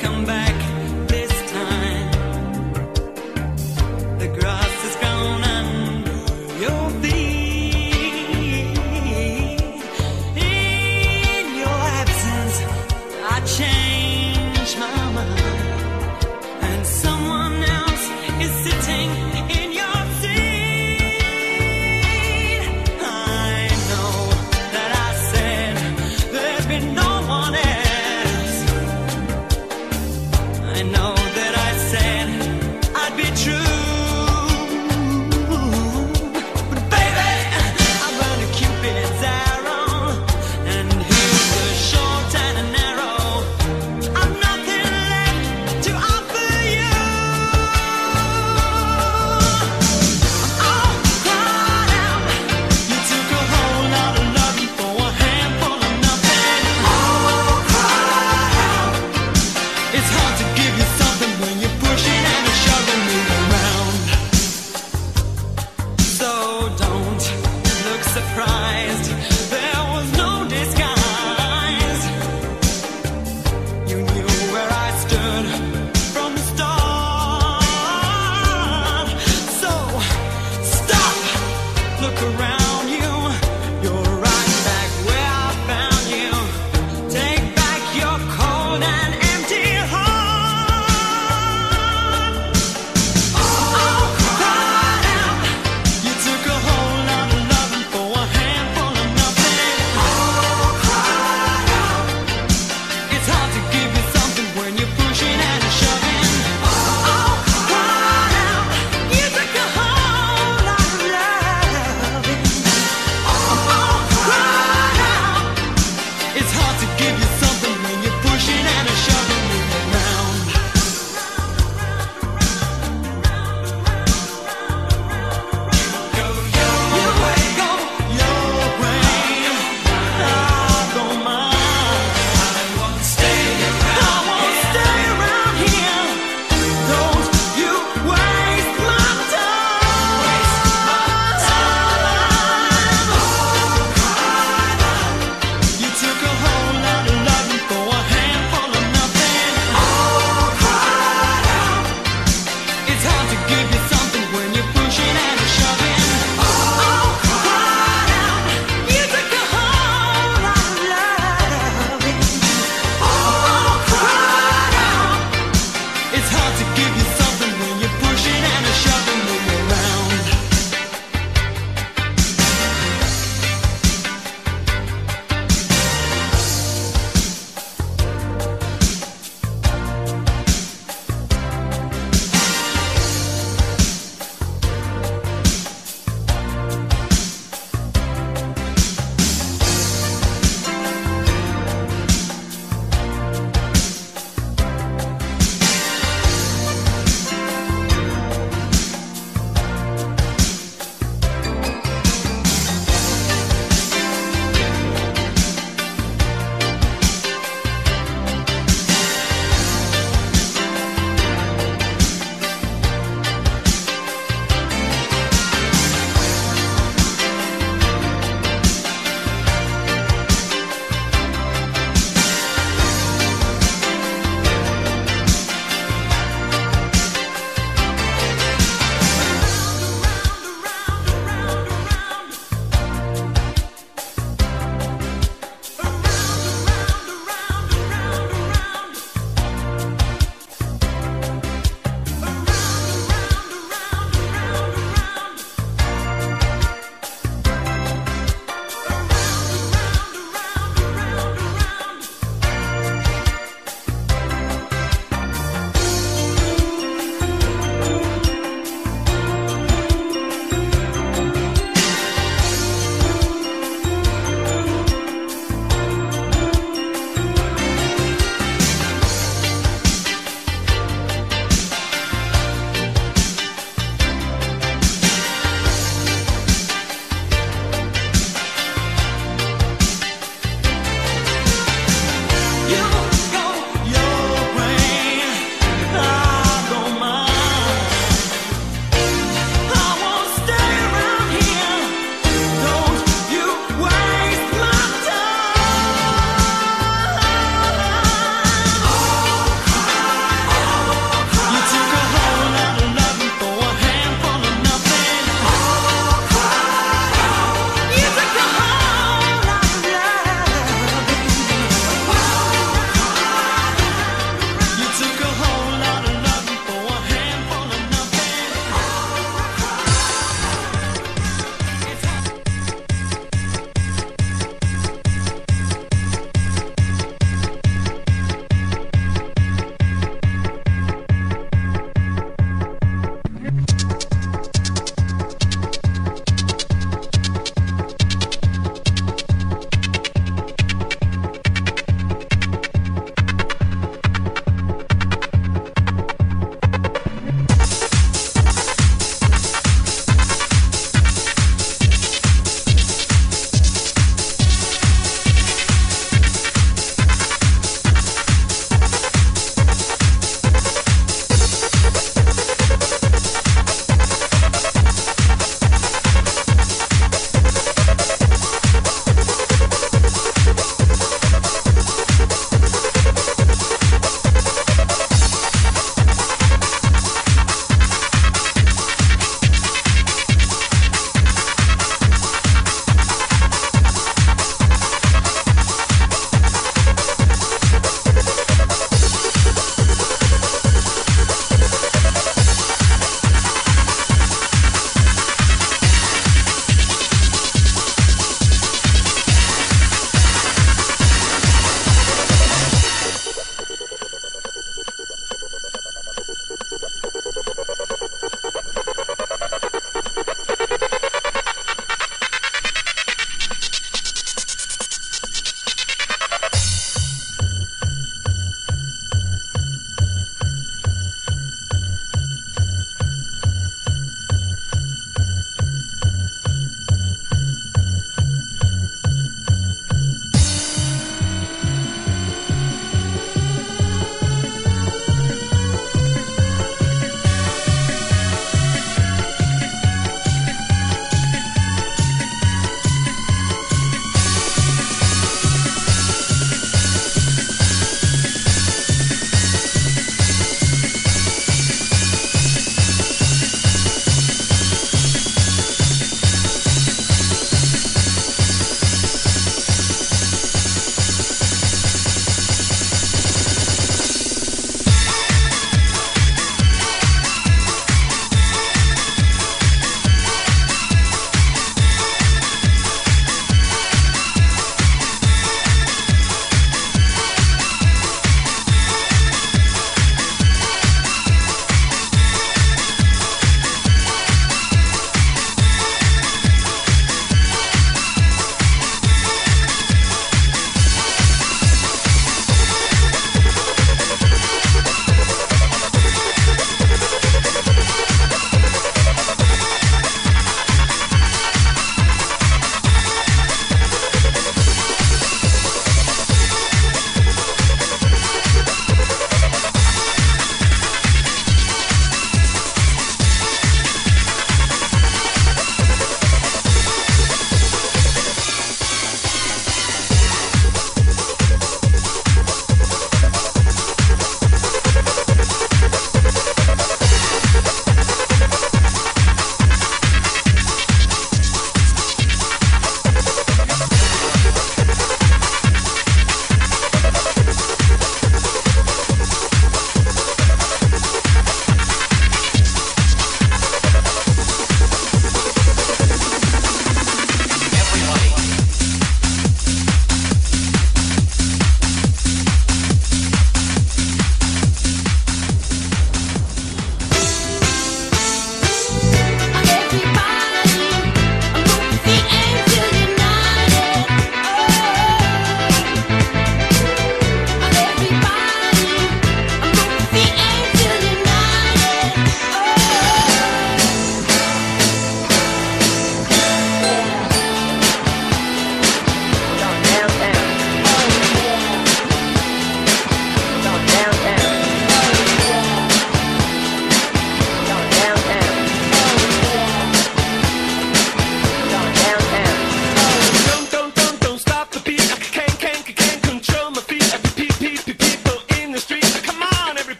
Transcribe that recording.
come back.